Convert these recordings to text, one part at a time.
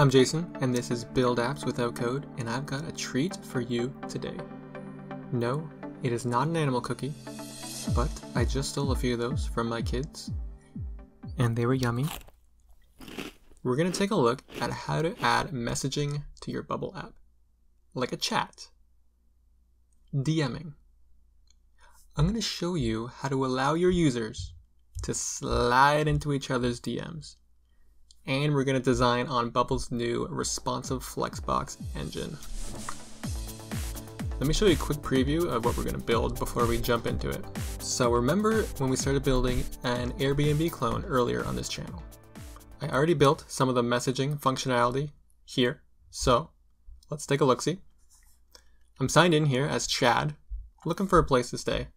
I'm Jason, and this is Build Apps Without Code, and I've got a treat for you today. No, it is not an animal cookie, but I just stole a few of those from my kids, and they were yummy. We're going to take a look at how to add messaging to your Bubble app, like a chat, DMing. I'm going to show you how to allow your users to slide into each other's DMs and we're going to design on Bubble's new responsive Flexbox engine. Let me show you a quick preview of what we're going to build before we jump into it. So remember when we started building an Airbnb clone earlier on this channel. I already built some of the messaging functionality here, so let's take a look-see. I'm signed in here as Chad, looking for a place to stay.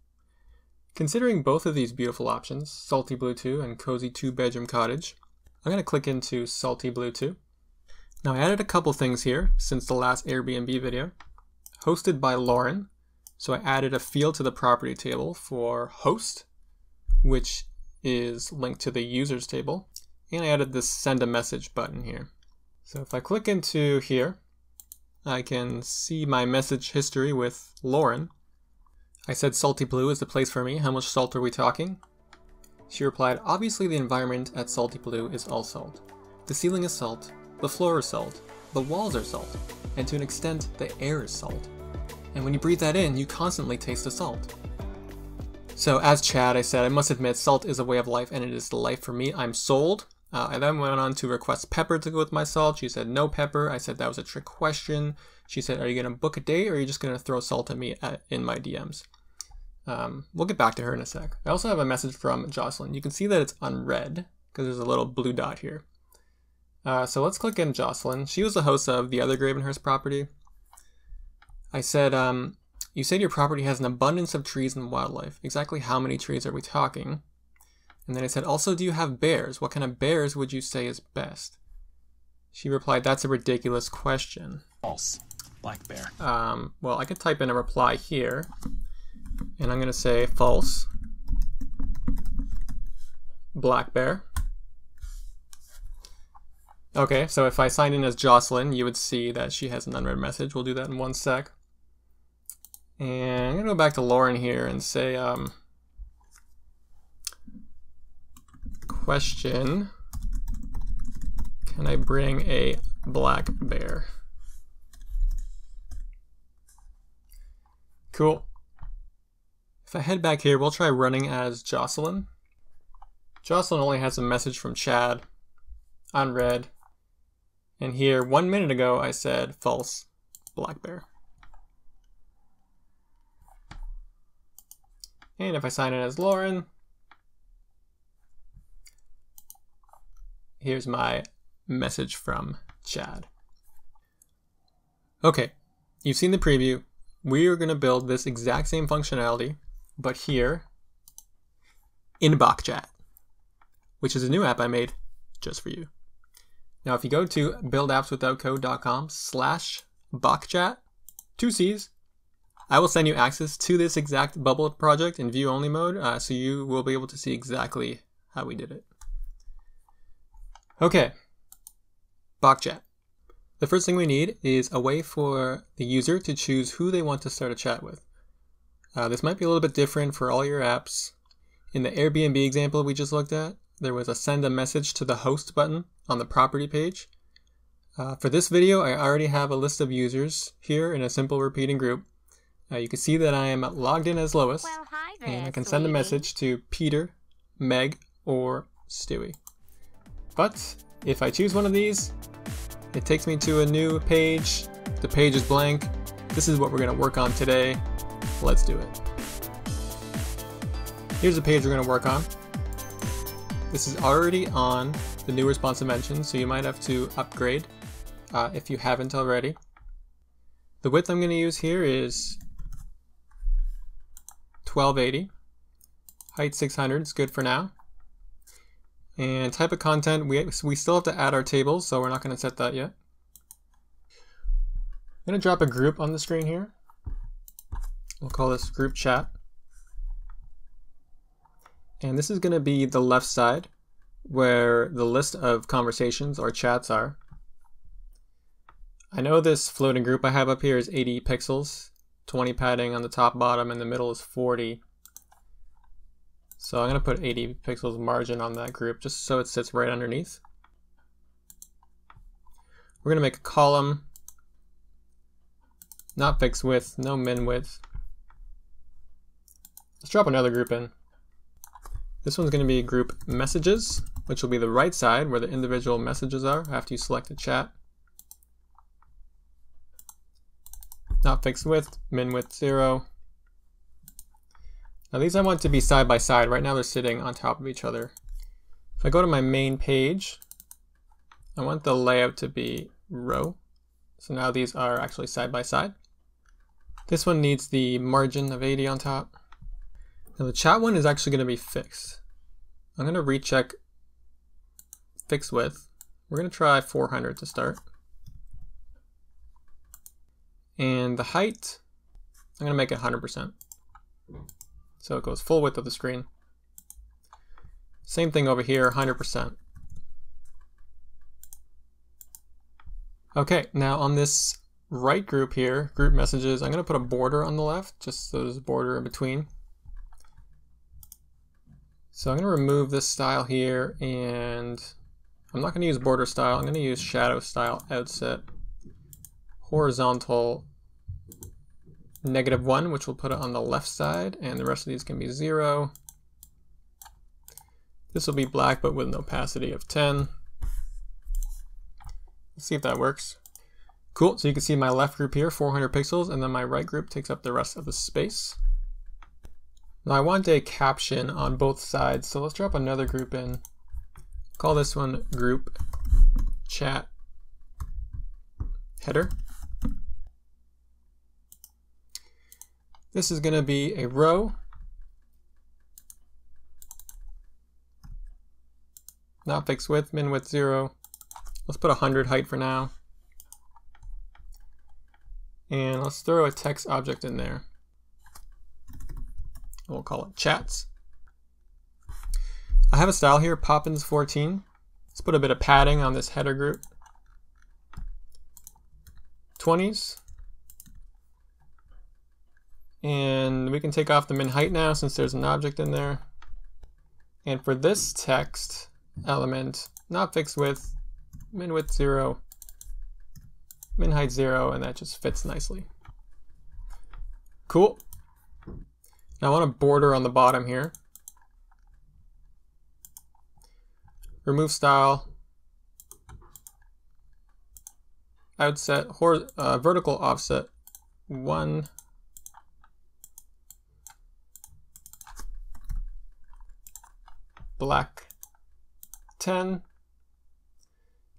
Considering both of these beautiful options, Salty Blue 2 and Cozy 2 Bedroom Cottage, I'm going to click into Salty Blue 2. Now I added a couple things here since the last Airbnb video. Hosted by Lauren. So I added a field to the property table for host, which is linked to the users table. And I added this send a message button here. So if I click into here, I can see my message history with Lauren. I said salty blue is the place for me. How much salt are we talking? She replied, Obviously the environment at Salty Blue is all salt. The ceiling is salt, the floor is salt, the walls are salt, and to an extent the air is salt. And when you breathe that in, you constantly taste the salt. So as Chad, I said, I must admit salt is a way of life and it is the life for me. I'm sold. Uh, I then went on to request pepper to go with my salt. She said no pepper. I said that was a trick question. She said, are you going to book a date or are you just going to throw salt at me at, in my DMs? Um, we'll get back to her in a sec. I also have a message from Jocelyn. You can see that it's unread because there's a little blue dot here. Uh, so let's click in Jocelyn. She was the host of the other Gravenhurst property. I said, um, you said your property has an abundance of trees and wildlife. Exactly how many trees are we talking? And then I said, also, do you have bears? What kind of bears would you say is best? She replied, that's a ridiculous question. False. Black bear. Um, well, I could type in a reply here and I'm going to say false black bear. Okay, so if I sign in as Jocelyn, you would see that she has an unread message. We'll do that in one sec. And I'm going to go back to Lauren here and say, um, question, can I bring a black bear? Cool. If I head back here, we'll try running as Jocelyn. Jocelyn only has a message from Chad, unread. And here, one minute ago, I said false, black bear. And if I sign in as Lauren, here's my message from Chad. Okay, you've seen the preview. We are going to build this exact same functionality but here in BawcChat, which is a new app I made just for you. Now, if you go to buildappswithoutcode.com slash BawcChat, two C's, I will send you access to this exact bubble project in view only mode, uh, so you will be able to see exactly how we did it. Okay, BawcChat. The first thing we need is a way for the user to choose who they want to start a chat with. Uh, this might be a little bit different for all your apps. In the Airbnb example we just looked at, there was a send a message to the host button on the property page. Uh, for this video, I already have a list of users here in a simple repeating group. Uh, you can see that I am logged in as Lois, well, there, and I can send a message to Peter, Meg, or Stewie. But if I choose one of these, it takes me to a new page. The page is blank. This is what we're going to work on today. Let's do it. Here's the page we're going to work on. This is already on the new responsive engine, so you might have to upgrade uh, if you haven't already. The width I'm going to use here is 1280. Height 600 is good for now. And type of content, we, we still have to add our tables, so we're not going to set that yet. I'm going to drop a group on the screen here. We'll call this group chat. And this is going to be the left side where the list of conversations or chats are. I know this floating group I have up here is 80 pixels, 20 padding on the top bottom and the middle is 40. So I'm going to put 80 pixels margin on that group just so it sits right underneath. We're going to make a column, not fixed width, no min width. Let's drop another group in. This one's going to be group messages, which will be the right side where the individual messages are after you select the chat. Not fixed width, min width zero. Now these I want to be side by side. Right now they're sitting on top of each other. If I go to my main page, I want the layout to be row. So now these are actually side by side. This one needs the margin of 80 on top. Now the chat one is actually going to be fixed. I'm going to recheck fixed width. We're going to try 400 to start. And the height, I'm going to make it 100%. So it goes full width of the screen. Same thing over here, 100%. Okay, now on this right group here, group messages, I'm going to put a border on the left, just so there's a border in between. So I'm going to remove this style here, and I'm not going to use border style, I'm going to use shadow style outset, horizontal negative 1, which we'll put it on the left side, and the rest of these can be 0. This will be black, but with an opacity of 10. Let's see if that works. Cool, so you can see my left group here, 400 pixels, and then my right group takes up the rest of the space. Now I want a caption on both sides, so let's drop another group in. Call this one group chat header. This is going to be a row. Not fixed width, min width 0. Let's put 100 height for now. And let's throw a text object in there. We'll call it chats. I have a style here, Poppins14. Let's put a bit of padding on this header group. 20s. And we can take off the min height now since there's an object in there. And for this text element, not fixed width, min width 0, min height 0, and that just fits nicely. Cool. Now I want a border on the bottom here. Remove style. Outset, uh, vertical offset 1. Black 10.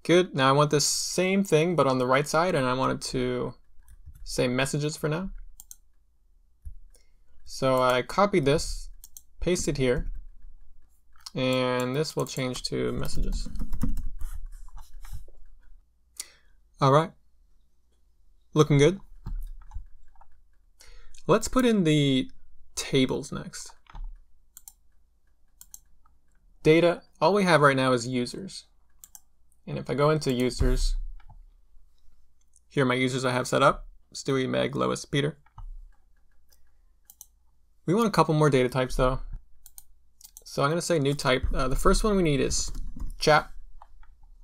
Good. Now I want this same thing, but on the right side, and I want it to say messages for now. So I copied this, paste it here, and this will change to messages. All right. Looking good. Let's put in the tables next. Data, all we have right now is users. And if I go into users, here are my users I have set up, Stewie, Meg, Lois, Peter. We want a couple more data types though. So I'm going to say new type. Uh, the first one we need is chat,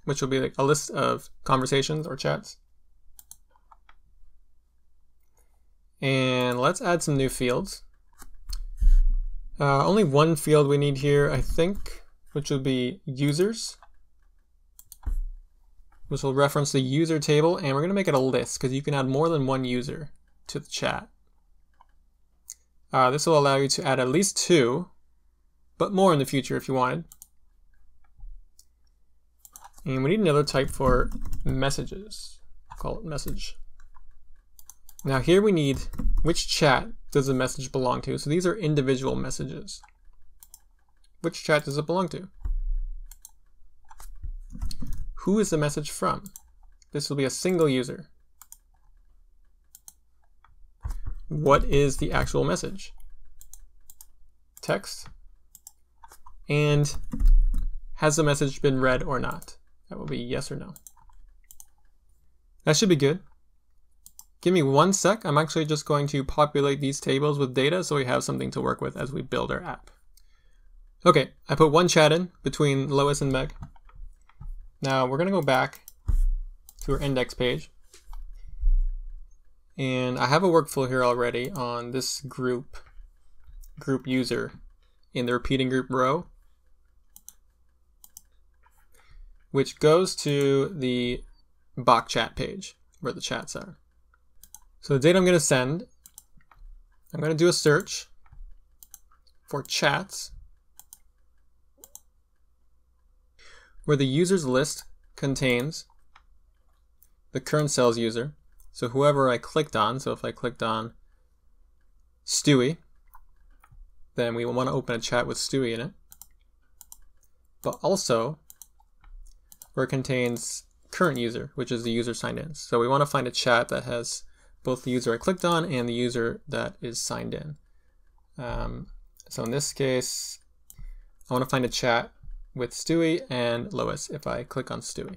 which will be like a list of conversations or chats. And let's add some new fields. Uh, only one field we need here, I think, which will be users which will reference the user table, and we're going to make it a list because you can add more than one user to the chat. Uh, this will allow you to add at least two, but more in the future if you wanted. And we need another type for messages. Call it message. Now here we need which chat does the message belong to. So these are individual messages. Which chat does it belong to? Who is the message from? This will be a single user. What is the actual message? Text. And has the message been read or not? That will be yes or no. That should be good. Give me one sec. I'm actually just going to populate these tables with data so we have something to work with as we build our app. Okay, I put one chat in between Lois and Meg. Now we're going to go back to our index page. And I have a workflow here already on this group, group user in the repeating group row, which goes to the Bawc chat page where the chats are. So the data I'm going to send, I'm going to do a search for chats where the users list contains the current cell's user. So whoever I clicked on, so if I clicked on Stewie, then we want to open a chat with Stewie in it. But also where it contains current user, which is the user signed in. So we want to find a chat that has both the user I clicked on and the user that is signed in. Um, so in this case, I want to find a chat with Stewie and Lois if I click on Stewie.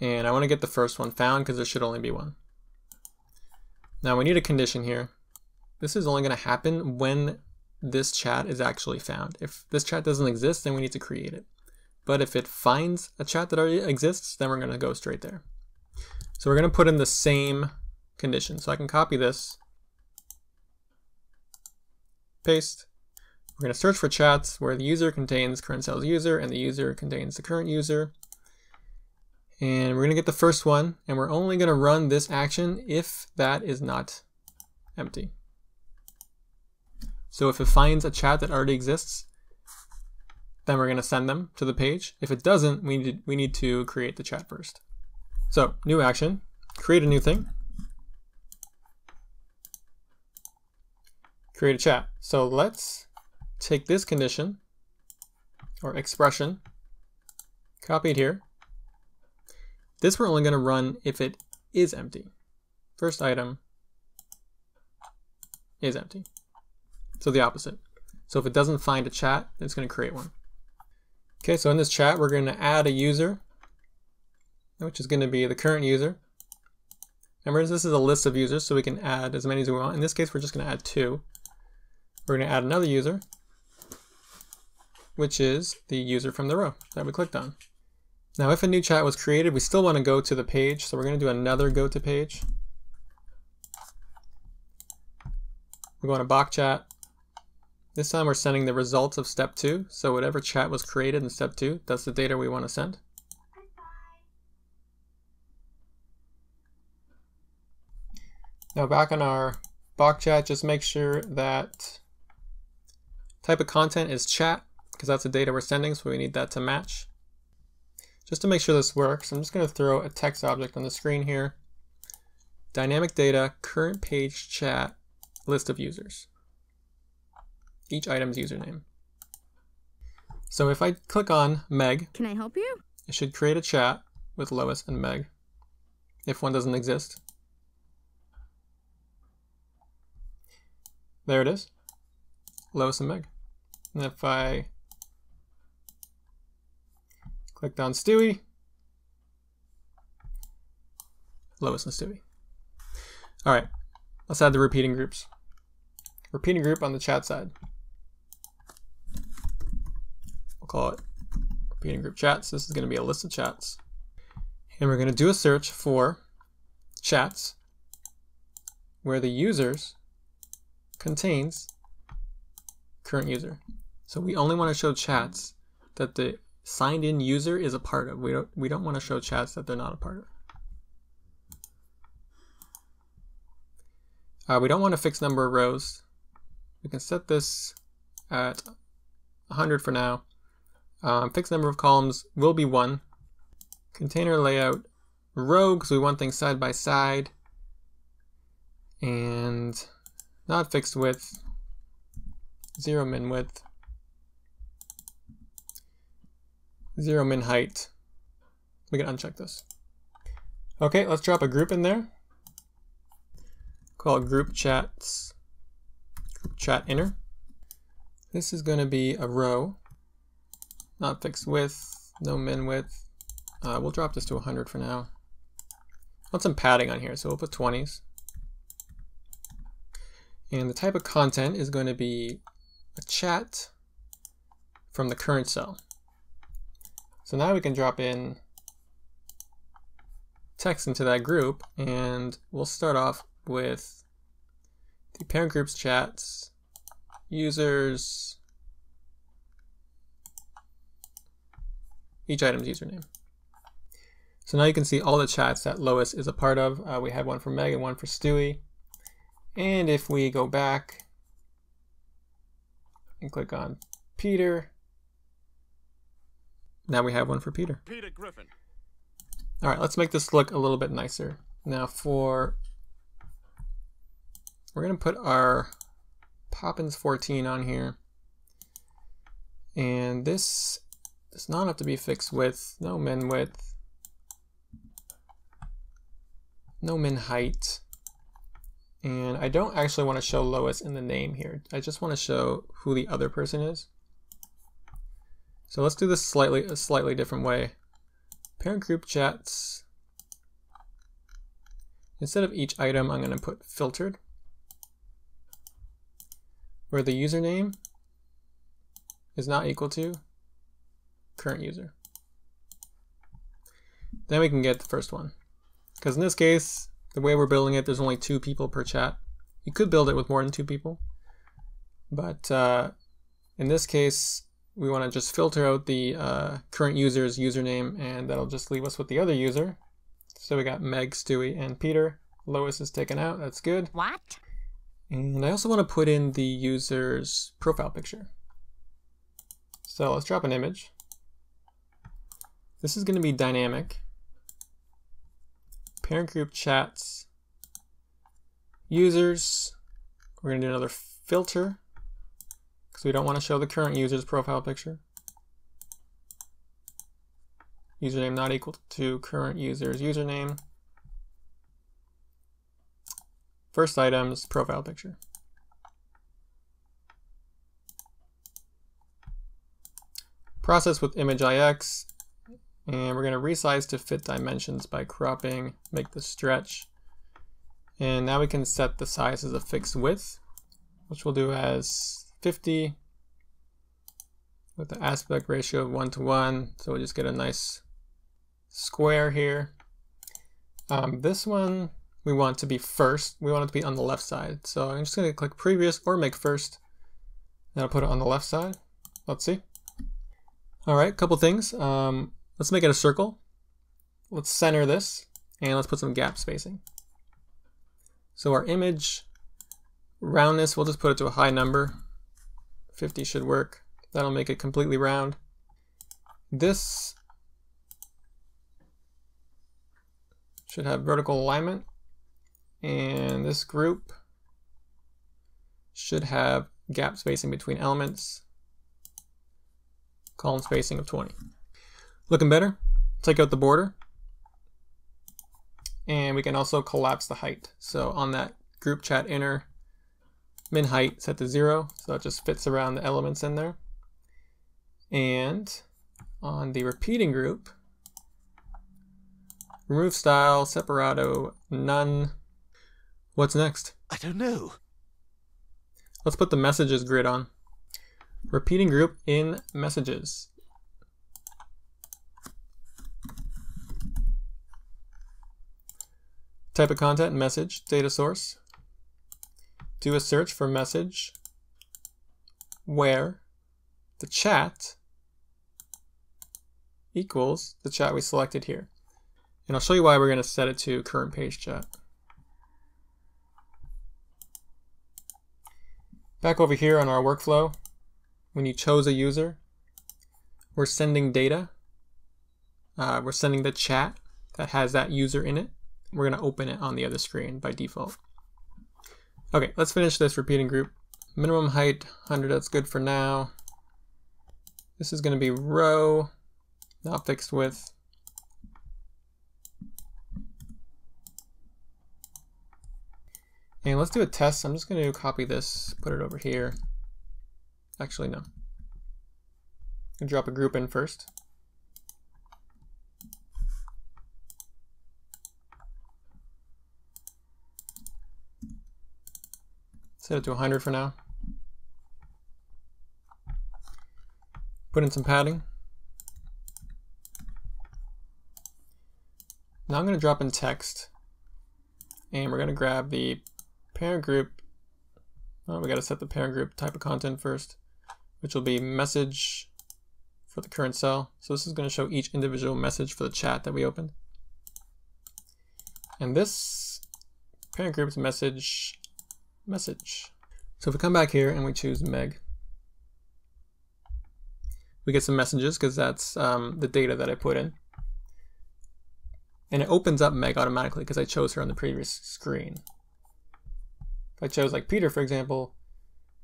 And I want to get the first one found because there should only be one. Now we need a condition here. This is only going to happen when this chat is actually found. If this chat doesn't exist, then we need to create it. But if it finds a chat that already exists, then we're going to go straight there. So we're going to put in the same condition. So I can copy this, paste. We're going to search for chats where the user contains current cell's user and the user contains the current user. And we're going to get the first one, and we're only going to run this action if that is not empty. So if it finds a chat that already exists, then we're going to send them to the page. If it doesn't, we need, to, we need to create the chat first. So new action, create a new thing. Create a chat. So let's take this condition or expression, copy it here. This we're only going to run if it is empty. First item is empty. So the opposite. So if it doesn't find a chat, it's going to create one. Okay, so in this chat, we're going to add a user, which is going to be the current user. Remember, this is a list of users, so we can add as many as we want. In this case, we're just going to add two. We're going to add another user, which is the user from the row that we clicked on. Now, if a new chat was created, we still want to go to the page, so we're going to do another go to page. We're going to Bawc chat, this time we're sending the results of step two. So whatever chat was created in step two, that's the data we want to send. Now back on our Bawc chat, just make sure that type of content is chat because that's the data we're sending, so we need that to match. Just to make sure this works, I'm just going to throw a text object on the screen here. Dynamic data, current page chat, list of users each item's username. So if I click on Meg, can I help you? It should create a chat with Lois and Meg if one doesn't exist. There it is. Lois and Meg. And if I clicked on Stewie, Lois and Stewie. All right, let's add the repeating groups. Repeating group on the chat side We'll call it repeating group chats. This is going to be a list of chats. And we're going to do a search for chats where the users contains current user. So we only want to show chats that the signed in user is a part of. We don't, we don't want to show chats that they're not a part of. Uh, we don't want a fixed number of rows. We can set this at 100 for now. Um, fixed number of columns will be one. Container layout row because we want things side by side. And not fixed width, zero min width, zero min height. We can uncheck this. Okay, let's drop a group in there. Call group chats, group chat inner. This is going to be a row not fixed width, no min width. Uh, we'll drop this to 100 for now. want some padding on here, so we'll put 20s. And the type of content is going to be a chat from the current cell. So now we can drop in text into that group and we'll start off with the parent group's chats, users, each item's username. So now you can see all the chats that Lois is a part of. Uh, we had one for Meg and one for Stewie. And if we go back and click on Peter, now we have one for Peter. Peter Griffin. All right, let's make this look a little bit nicer. Now for, we're gonna put our Poppins 14 on here. And this does not have to be fixed width, no min width, no min height. And I don't actually want to show Lois in the name here. I just want to show who the other person is. So let's do this slightly a slightly different way. Parent group chats. Instead of each item, I'm going to put filtered, where the username is not equal to current user. Then we can get the first one. Because in this case, the way we're building it, there's only two people per chat. You could build it with more than two people. But uh, in this case, we want to just filter out the uh, current user's username, and that'll just leave us with the other user. So we got Meg, Stewie, and Peter. Lois is taken out. That's good. What? And I also want to put in the user's profile picture. So let's drop an image. This is going to be dynamic. Parent group chats. Users. We're going to do another filter because we don't want to show the current user's profile picture. Username not equal to current user's username. First items, profile picture. Process with Imgix, and we're going to resize to fit dimensions by cropping, make the stretch. And now we can set the size as a fixed width, which we'll do as 50 with the aspect ratio of 1 to 1. So we'll just get a nice square here. Um, this one we want to be first. We want it to be on the left side. So I'm just going to click previous or make first. And I'll put it on the left side. Let's see. All right, a couple things. Um, let's make it a circle. Let's center this and let's put some gap spacing. So our image roundness, we'll just put it to a high number. 50 should work. That'll make it completely round. This should have vertical alignment. And this group should have gap spacing between elements, column spacing of 20. Looking better. Take out the border. And we can also collapse the height. So on that group chat inner, min height set to zero, so it just fits around the elements in there. And on the repeating group, remove style, separator, none. What's next? I don't know. Let's put the messages grid on. Repeating group in messages. Type of content, message, data source. Do a search for message where the chat equals the chat we selected here. And I'll show you why we're going to set it to current page chat. Back over here on our workflow, when you chose a user, we're sending data. Uh, we're sending the chat that has that user in it. We're going to open it on the other screen by default. Okay, let's finish this repeating group. Minimum height, 100, that's good for now. This is going to be row not fixed width. And let's do a test. I'm just going to copy this, put it over here. Actually, no. Drop a group in first. Set it to 100 for now. Put in some padding. Now I'm going to drop in text. And we're going to grab the parent group. Oh, we got to set the parent group type of content first, which will be message for the current cell. So this is going to show each individual message for the chat that we opened. And this parent group's message, message. So if we come back here and we choose Meg, we get some messages because that's um, the data that I put in. And it opens up Meg automatically because I chose her on the previous screen. If I chose like Peter, for example,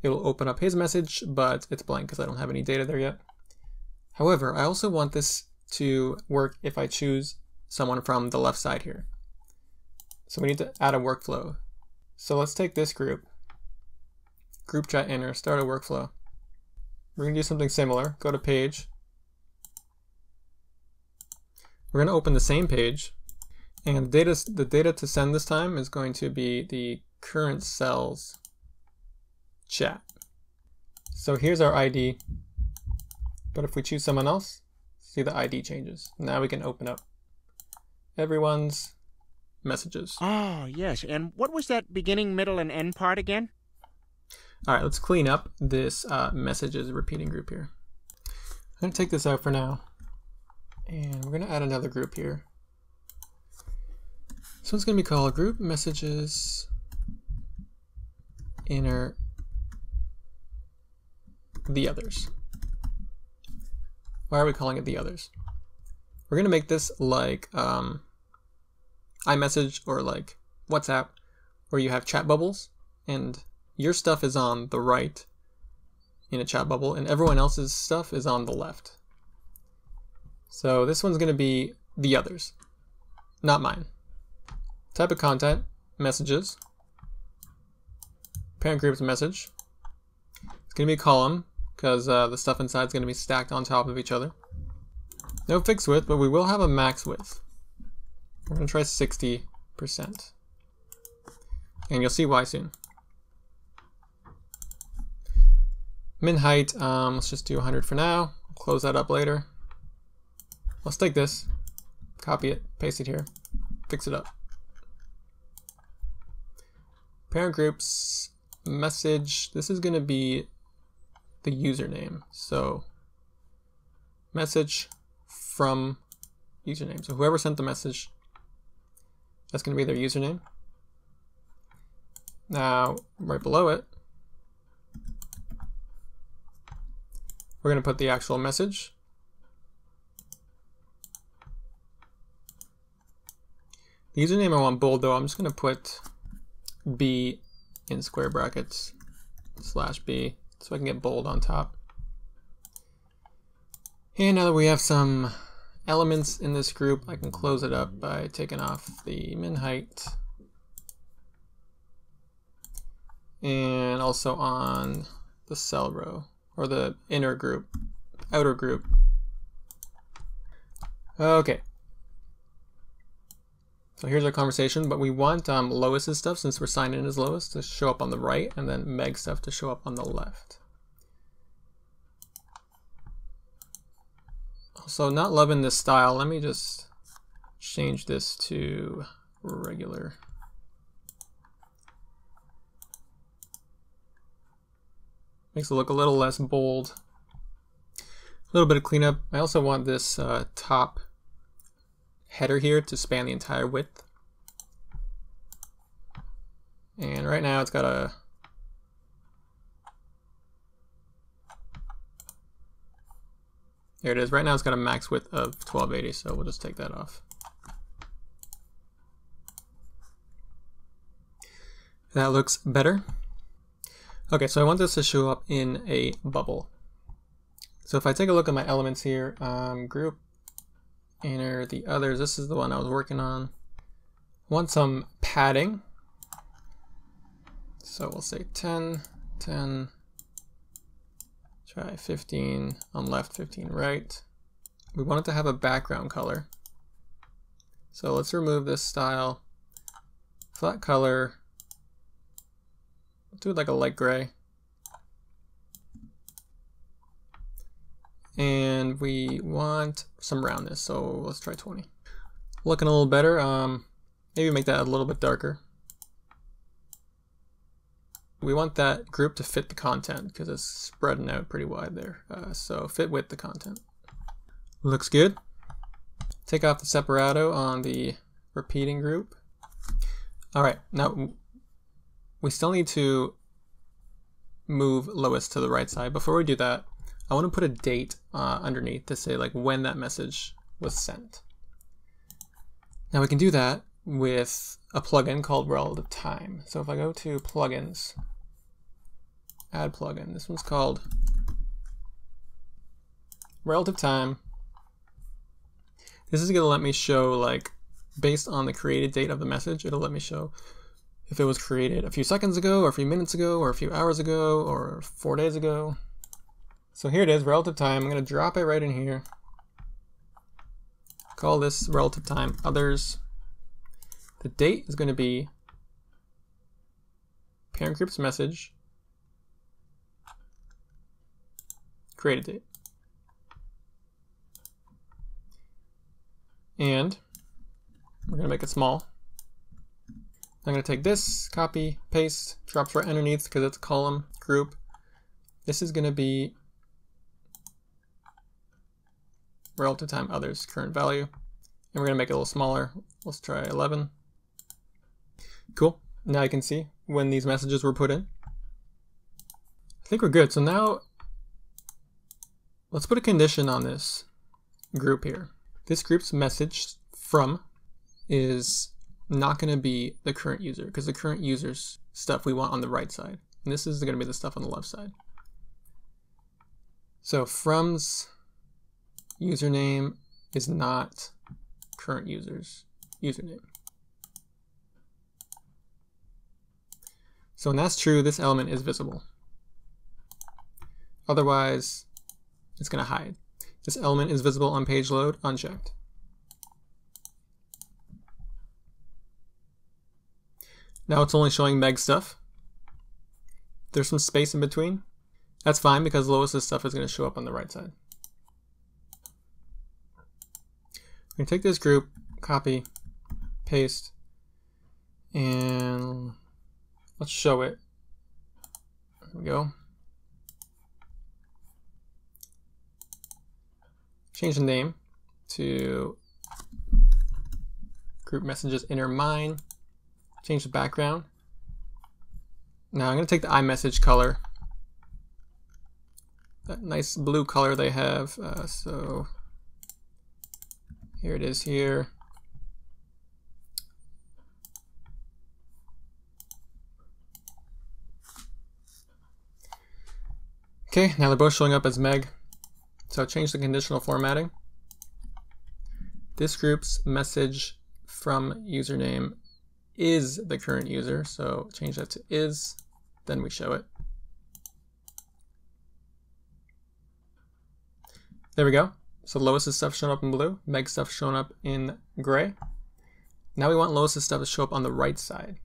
it will open up his message, but it's blank because I don't have any data there yet. However, I also want this to work if I choose someone from the left side here. So we need to add a workflow. So let's take this group, group chat inner, start a workflow. We're to do something similar. Go to page. We're going to open the same page. And the data, the data to send this time is going to be the current cells chat. So here's our ID. But if we choose someone else, see the ID changes. Now we can open up everyone's messages. Oh, yes. And what was that beginning, middle, and end part again? All right, let's clean up this uh, messages repeating group here. I'm going to take this out for now. And we're going to add another group here. So it's going to be called group messages inner the others. Why are we calling it the others? We're going to make this like um, iMessage or like WhatsApp, where you have chat bubbles and your stuff is on the right in a chat bubble and everyone else's stuff is on the left. So this one's going to be the others, not mine. Type of content, messages, parent group's message. It's going to be a column because uh, the stuff inside is going to be stacked on top of each other. No fixed width, but we will have a max width. We're going to try 60%. And you'll see why soon. Min height, um, let's just do 100 for now. Close that up later. Let's take this, copy it, paste it here, fix it up. Parent groups, message, this is to be the username. So message from username. So whoever sent the message, that's going to be their username. Now, right below it, We're going to put the actual message. The username I want bold though, I'm just going to put B in square brackets slash B so I can get bold on top. And now that we have some elements in this group, I can close it up by taking off the min height. And also on the cell row or the inner group, outer group. Okay. So here's our conversation, but we want um, Lois's stuff, since we're signed in as Lois, to show up on the right, and then Meg's stuff to show up on the left. Also, not loving this style. Let me just change this to regular. Makes it look a little less bold. A little bit of cleanup. I also want this uh, top header here to span the entire width. And right now it's got a There it is. Right now it's got a max width of 1280, so we'll just take that off. That looks better. Okay, so I want this to show up in a bubble. So if I take a look at my elements here, um, group, inner, the others, this is the one I was working on. Want some padding. So we'll say 10, 10, try 15 on left, 15 right. We want it to have a background color. So let's remove this style, flat color, do it like a light gray. And we want some roundness, so let's try 20. Looking a little better. Um, maybe make that a little bit darker. We want that group to fit the content because it's spreading out pretty wide there. Uh, so fit with the content. Looks good. Take off the separator on the repeating group. All right, now we still need to move Lois to the right side. Before we do that, I want to put a date uh, underneath to say like when that message was sent. Now we can do that with a plugin called relative time. So if I go to plugins, add plugin, this one's called relative time. This is going to let me show like based on the created date of the message, it'll let me show if it was created a few seconds ago or a few minutes ago or a few hours ago or four days ago. So here it is, relative time. I'm going to drop it right in here. Call this relative time others. The date is going to be parent group's message created date. And we're going to make it small. I'm going to take this, copy, paste, drops right underneath because it's column group. This is going to be relative time others current value. And we're going to make it a little smaller. Let's try 11. Cool. Now I can see when these messages were put in. I think we're good. So now let's put a condition on this group here. This group's message from is not going to be the current user because the current user's stuff we want on the right side. And this is going to be the stuff on the left side. So from's username is not current user's username. So when that's true, this element is visible. Otherwise, it's going to hide. This element is visible on page load, unchecked. Now it's only showing Meg stuff. There's some space in between. That's fine because Lois's stuff is going to show up on the right side. We take this group, copy, paste, and let's show it. There we go. Change the name to group messages inner mine change the background. Now I'm going to take the iMessage color, that nice blue color they have. Uh, so here it is here. Okay, now they're both showing up as Meg. So change the conditional formatting. This group's message from username is the current user. So change that to is, then we show it. There we go. So Lois's stuff showing up in blue, Meg's stuff showing up in gray. Now we want Lois's stuff to show up on the right side.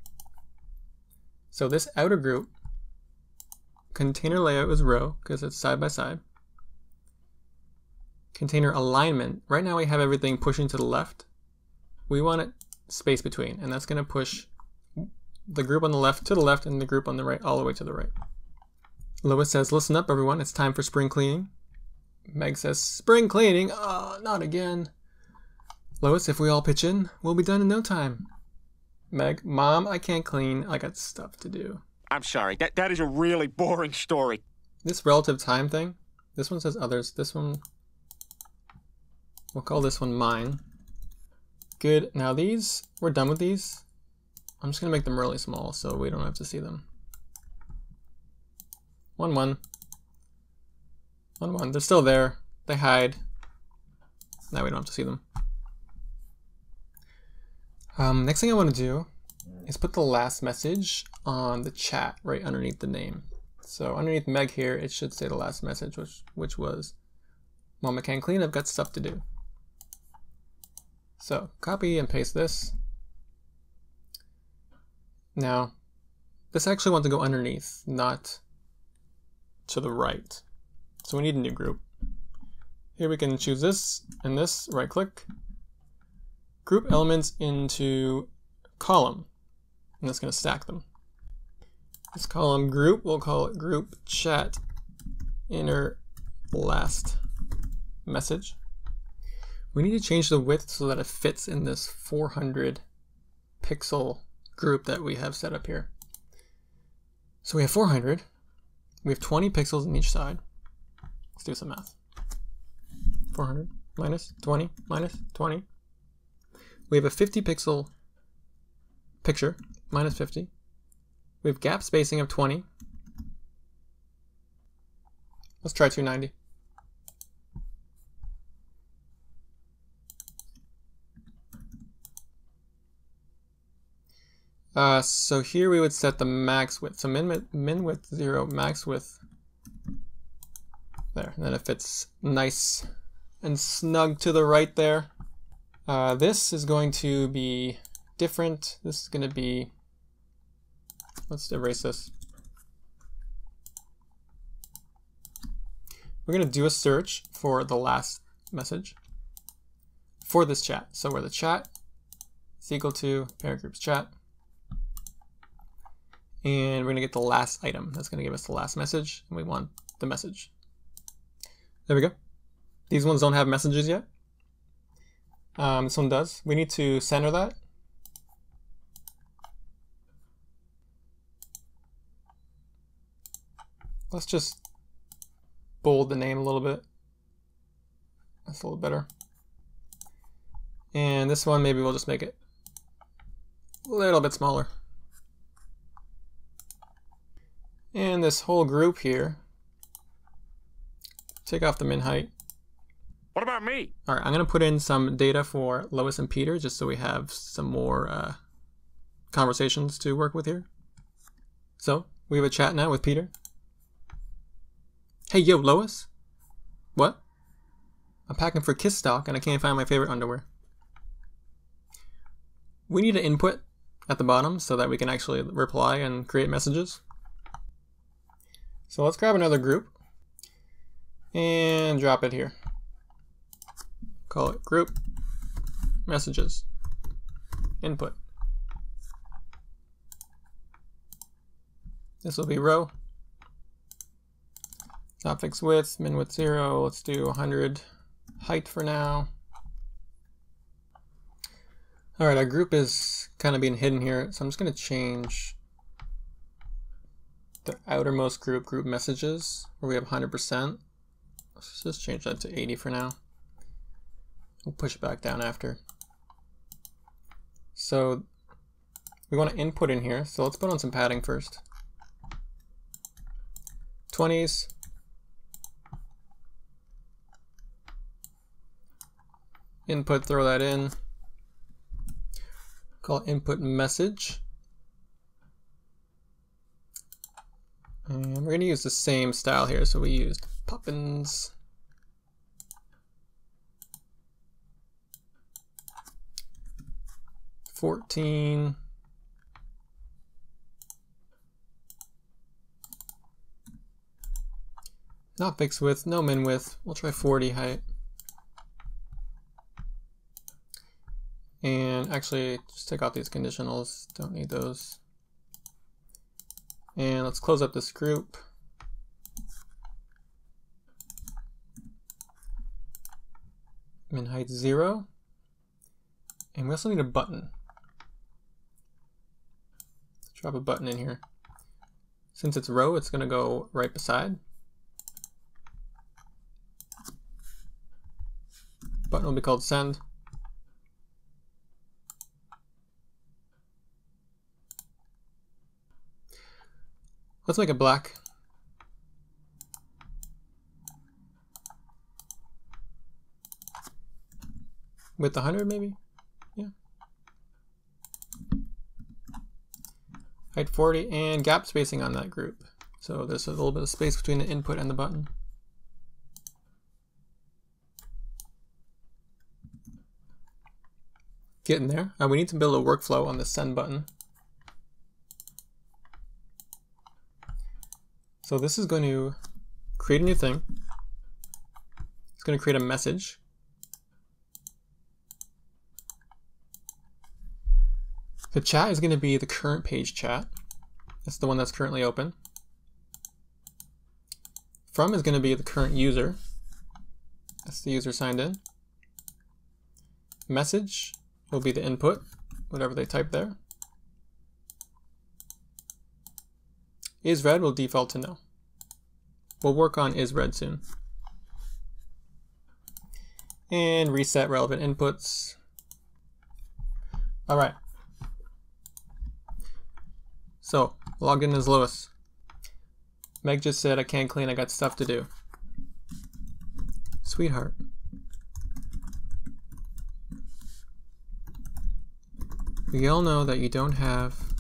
So this outer group, container layout is row because it's side by side. Container alignment, right now we have everything pushing to the left. We want it space between, and that's going to push the group on the left to the left and the group on the right all the way to the right. Lois says, listen up everyone, it's time for spring cleaning. Meg says, spring cleaning? Oh, not again. Lois, if we all pitch in, we'll be done in no time. Meg, Mom, I can't clean. I got stuff to do. I'm sorry. That that is a really boring story. This relative time thing, this one says others. This one, we'll call this one mine. Good. Now these, we're done with these. I'm just to make them really small so we don't have to see them. 1, 1. 1, 1. They're still there. They hide. Now we don't have to see them. Um, next thing I want to do is put the last message on the chat right underneath the name. So underneath Meg here, it should say the last message, which which was, Mama can't clean, I've got stuff to do. So copy and paste this. Now, this actually wants to go underneath, not to the right. So we need a new group. Here we can choose this and this, right click, group elements into column, and that's going to stack them. This column group, we'll call it group chat inner last message. We need to change the width so that it fits in this 400 pixel group that we have set up here. So we have 400. We have 20 pixels in each side. Let's do some math. 400 minus 20 minus 20. We have a 50 pixel picture, minus 50. We have gap spacing of 20. Let's try 290. Uh, so here we would set the max width. So min, min width 0, max width there. And then it fits nice and snug to the right there. Uh, this is going to be different. This is going to be, let's erase this. We're going to do a search for the last message for this chat. So where the chat is equal to parent groups chat. And we're going to get the last item. That's going to give us the last message. And we want the message. There we go. These ones don't have messages yet. Um, this one does. We need to center that. Let's just bold the name a little bit. That's a little better. And this one, maybe we'll just make it a little bit smaller. And this whole group here, take off the min height. What about me? All right, I'm going to put in some data for Lois and Peter just so we have some more uh, conversations to work with here. So, we have a chat now with Peter. Hey, yo, Lois? What? I'm packing for Kiss Stock and I can't find my favorite underwear. We need an input at the bottom so that we can actually reply and create messages. So let's grab another group and drop it here. Call it group messages input. This will be row. Not fixed width, min width zero. Let's do 100 height for now. All right, our group is kind of being hidden here, so I'm just going to change the outermost group group messages where we have 100%. Let's just change that to 80 for now. We'll push it back down after. So we want to input in here, so let's put on some padding first. 20s. Input, throw that in. Call input message. And we're going to use the same style here, so we used Poppins. Fourteen. Not fixed width, no min width. We'll try 40 height. And actually, just take out these conditionals. Don't need those. And let's close up this group. Min height zero. And we also need a button. Let's drop a button in here. Since it's row, it's gonna go right beside. Button will be called send. Let's make it black. With 100 maybe? Yeah. Height 40 and gap spacing on that group. So there's a little bit of space between the input and the button. Getting there. Uh, we need to build a workflow on the send button. So this is going to create a new thing. It's going to create a message. The chat is going to be the current page chat. That's the one that's currently open. From is going to be the current user. That's the user signed in. Message will be the input, whatever they type there. Is read will default to no. We'll work on is read soon. And reset relevant inputs. All right. So, logged in as Lois. Meg just said, I can't clean, I got stuff to do. Sweetheart. We all know that you don't have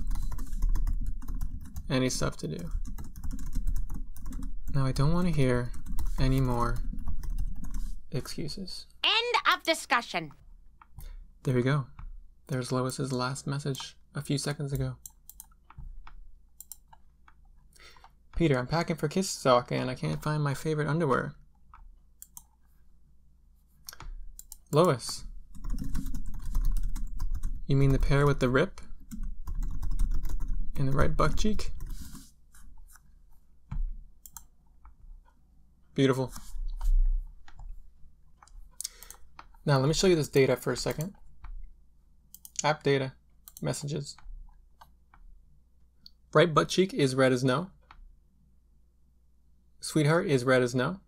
any stuff to do. Now, I don't want to hear any more excuses. End of discussion. There we go. There's Lois's last message a few seconds ago. Peter, I'm packing for Kiss Stock and I can't find my favorite underwear. Lois. You mean the pair with the rip? In the right butt cheek? Beautiful. Now let me show you this data for a second. App data, messages. Right butt cheek is read as no. Sweetheart is read as no.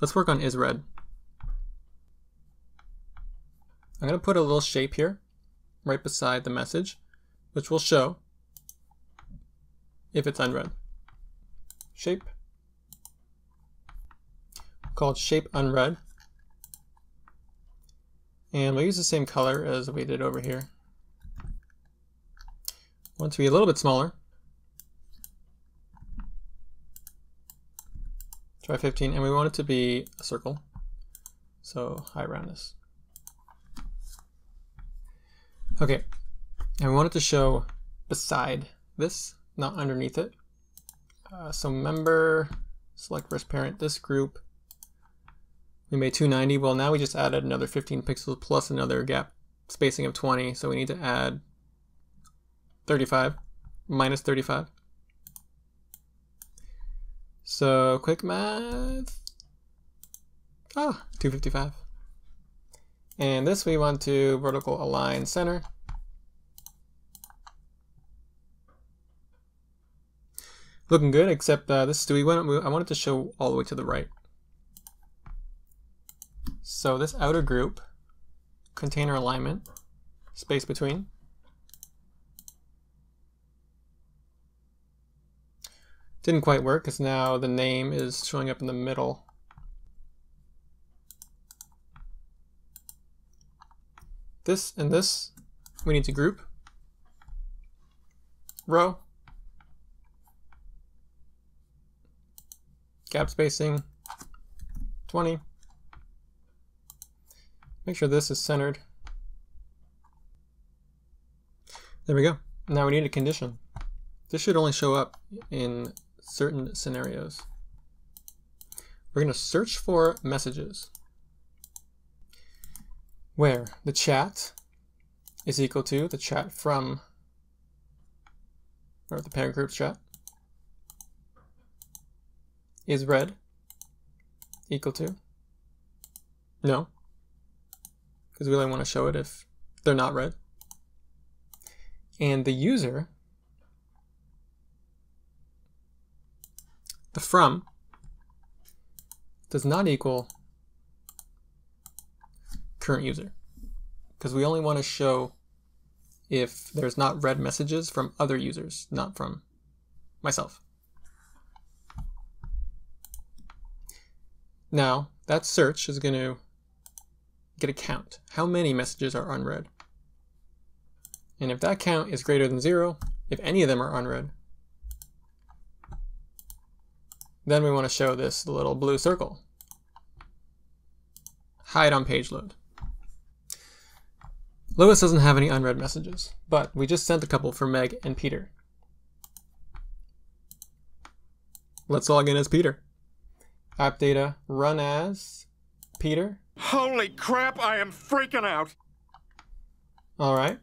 Let's work on is read. I'm going to put a little shape here, right beside the message, which will show if it's unread. Shape, called shape unread. And we'll use the same color as we did over here. Want to be a little bit smaller. Try 15, and we want it to be a circle. So high roundness. Okay, and we want it to show beside this, not underneath it. Uh, so member, select first parent, this group. We made 290. Well, now we just added another 15 pixels plus another gap spacing of 20. So we need to add 35, minus 35. So quick math. Ah, 255. And this we want to vertical align center. Looking good, except uh, this we want I wanted to show all the way to the right. So this outer group, container alignment, space between, Didn't quite work because now the name is showing up in the middle. This and this we need to group. Row. Gap spacing 20. Make sure this is centered. There we go. Now we need a condition. This should only show up in certain scenarios. We're going to search for messages where the chat is equal to the chat from or the parent group's chat is read equal to no because we only want to show it if they're not read. and the user the from does not equal current user because we only want to show if there's not read messages from other users, not from myself. Now, that search is going to get a count. How many messages are unread? And if that count is greater than zero, if any of them are unread, then we want to show this little blue circle. Hide on page load. Lois doesn't have any unread messages, but we just sent a couple for Meg and Peter. Let's log in as Peter. App data run as Peter. Holy crap, I am freaking out! All right.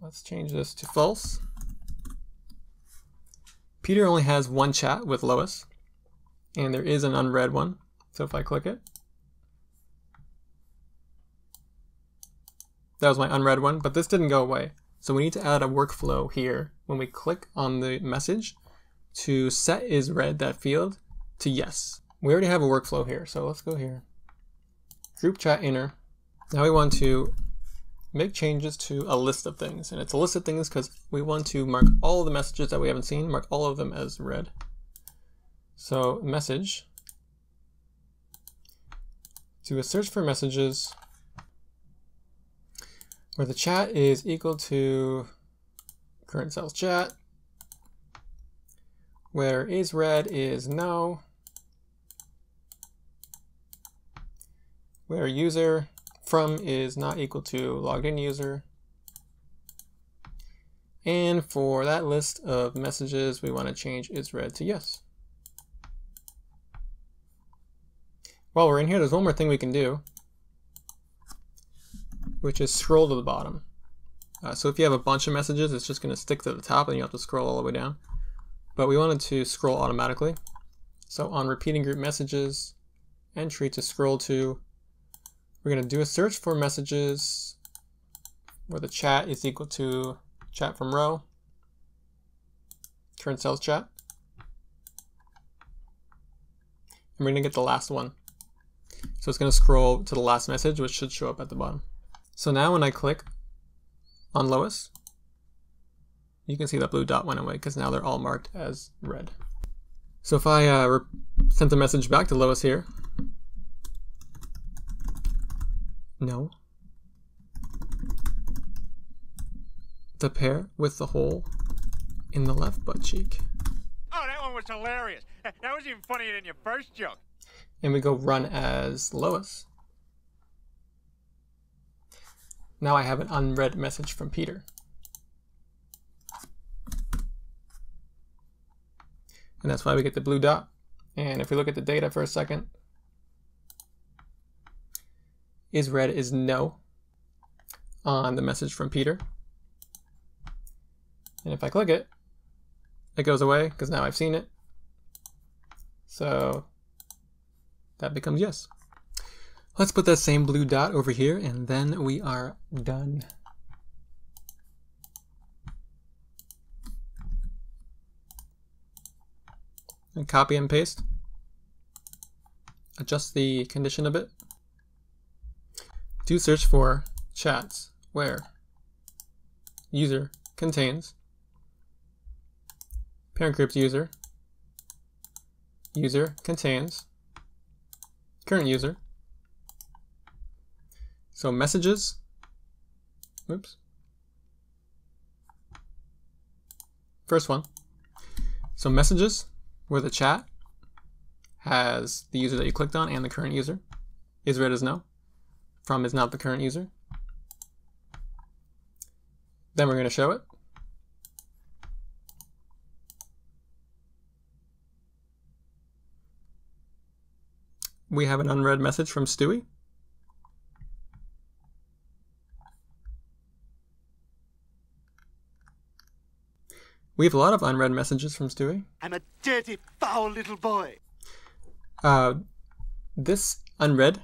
Let's change this to false. Peter only has one chat with Lois, and there is an unread one. So if I click it, that was my unread one, but this didn't go away. So we need to add a workflow here when we click on the message to set is read that field to yes. We already have a workflow here, so let's go here. Group chat inner. Now we want to make changes to a list of things. And it's a list of things because we want to mark all the messages that we haven't seen, mark all of them as read. So message, do a search for messages where the chat is equal to current cell's chat, where is read is no, where user from is not equal to logged in user. And for that list of messages, we want to change is read to yes. While we're in here, there's one more thing we can do, which is scroll to the bottom. Uh, so if you have a bunch of messages, it's just going to stick to the top and you have to scroll all the way down. But we wanted to scroll automatically. So on repeating group messages, entry to scroll to, we're going to do a search for messages where the chat is equal to chat from row, current cell's chat. And we're going to get the last one. So it's going to scroll to the last message, which should show up at the bottom. So now when I click on Lois, you can see that blue dot went away because now they're all marked as read. So if I uh, sent a message back to Lois here, No. The pair with the hole in the left butt cheek. Oh, that one was hilarious. That was even funnier than your first joke. And we go run as Lois. Now I have an unread message from Peter. And that's why we get the blue dot. And if we look at the data for a second, is read is no on the message from Peter. And if I click it, it goes away because now I've seen it. So that becomes yes. Let's put that same blue dot over here and then we are done. And copy and paste. Adjust the condition a bit do search for chats where user contains parent groups user user contains current user. So messages oops. First one. So messages where the chat has the user that you clicked on and the current user. Is read as no from is not the current user. Then we're going to show it. We have an unread message from Stewie. We have a lot of unread messages from Stewie. I'm a dirty, foul little boy. Uh, this unread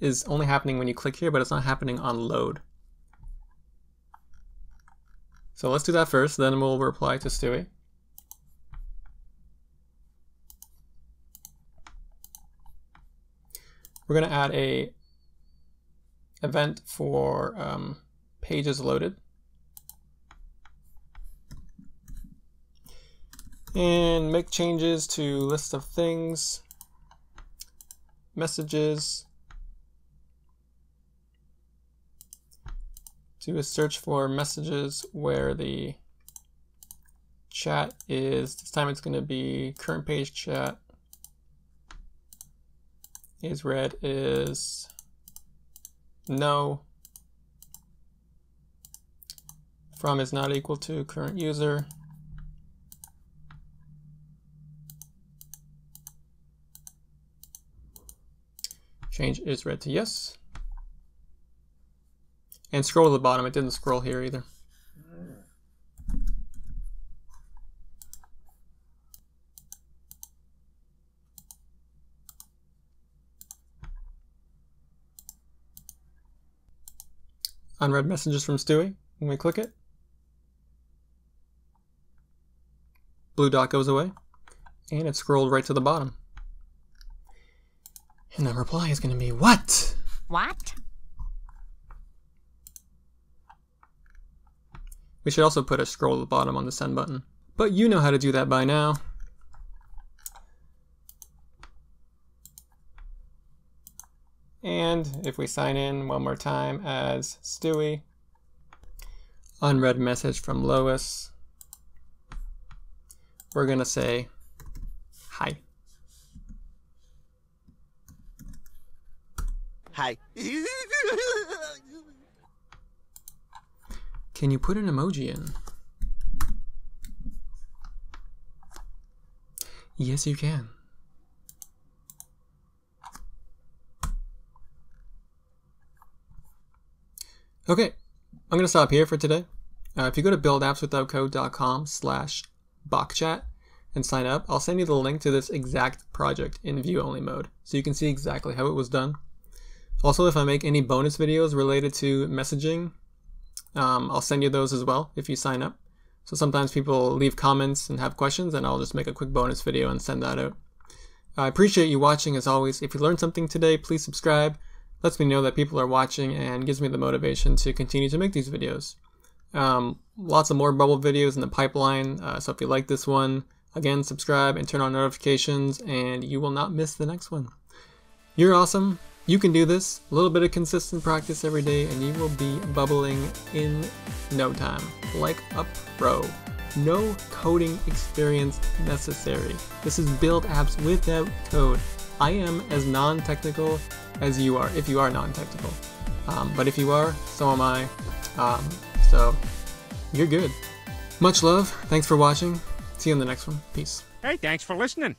is only happening when you click here, but it's not happening on load. So let's do that first, then we'll reply to Stewie. We're going to add a event for um, pages loaded. And make changes to list of things, messages, do a search for messages where the chat is, this time it's going to be current page chat is read is no. From is not equal to current user. Change is read to yes. And scroll to the bottom. It didn't scroll here either. Unread messages from Stewie when we click it. Blue dot goes away. And it scrolled right to the bottom. And the reply is going to be, What? What? We should also put a scroll to the bottom on the send button. But you know how to do that by now. And if we sign in one more time as Stewie, unread message from Lois, we're going to say hi. Hi. Can you put an emoji in? Yes, you can. Okay, I'm going to stop here for today. Uh, if you go to buildappswithoutcode.com slash bawcchat and sign up, I'll send you the link to this exact project in view-only mode, so you can see exactly how it was done. Also, if I make any bonus videos related to messaging, um, I'll send you those as well if you sign up. So sometimes people leave comments and have questions, and I'll just make a quick bonus video and send that out. I appreciate you watching as always. If you learned something today, please subscribe. Lets me know that people are watching and gives me the motivation to continue to make these videos. Um, lots of more bubble videos in the pipeline, uh, so if you like this one, again, subscribe and turn on notifications, and you will not miss the next one. You're awesome. You can do this. A little bit of consistent practice every day, and you will be bubbling in no time, like a pro. No coding experience necessary. This is build apps without code. I am as non-technical as you are, if you are non-technical. Um, but if you are, so am I. Um, so you're good. Much love. Thanks for watching. See you in the next one. Peace. Hey, thanks for listening.